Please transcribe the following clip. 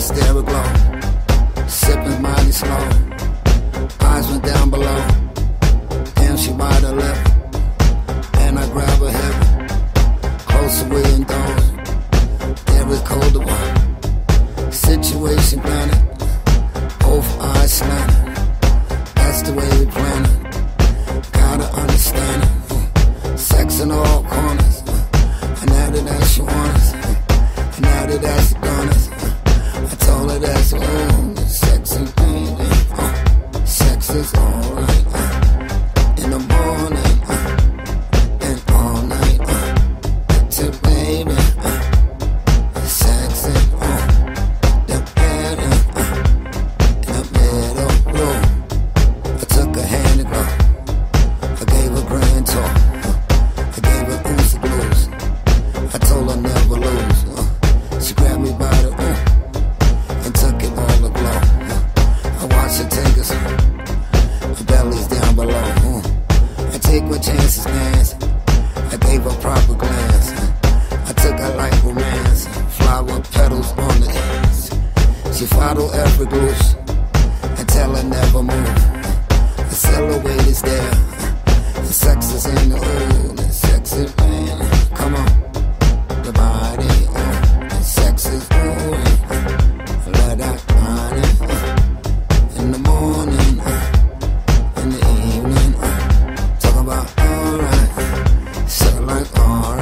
I stare aglow, sipping mighty slow. Eyes went down below, damn she wide her lip, and I grab her hip. Closer we indulge, there is colder one. Situation planet, both eyes slanted. That's the way we plan it. Gotta understand it. Sex in all corners, and now that she wants, and now that Sex is alright. Uh, in the morning uh, and all night. Uh, to baby. Flower petals on the ends. She followed every and tell her never move. The silhouette is there. The sex is in the ooh, the sex is in. Come on, the body, uh, the sex is ooh. Let that body uh, in the morning, uh, in the evening. Uh, talk about alright, so like alright.